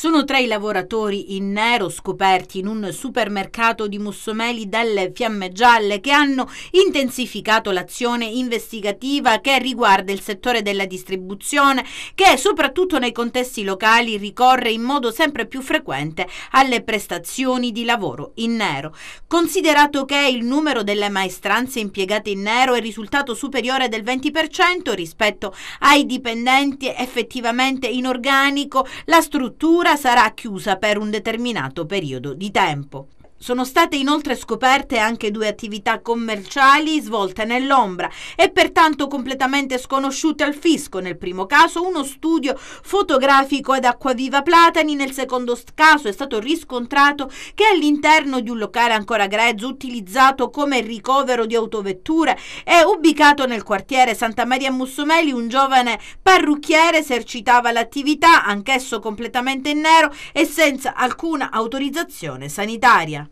Sono tre i lavoratori in nero scoperti in un supermercato di Mussomeli dalle fiamme gialle che hanno intensificato l'azione investigativa che riguarda il settore della distribuzione che soprattutto nei contesti locali ricorre in modo sempre più frequente alle prestazioni di lavoro in nero. Considerato che il numero delle maestranze impiegate in nero è risultato superiore del 20% rispetto ai dipendenti effettivamente in organico, la struttura sarà chiusa per un determinato periodo di tempo. Sono state inoltre scoperte anche due attività commerciali svolte nell'ombra e pertanto completamente sconosciute al fisco. Nel primo caso uno studio fotografico ad Acquaviva Platani, nel secondo caso è stato riscontrato che all'interno di un locale ancora grezzo utilizzato come ricovero di autovetture e ubicato nel quartiere Santa Maria Mussomeli un giovane parrucchiere esercitava l'attività, anch'esso completamente in nero e senza alcuna autorizzazione sanitaria.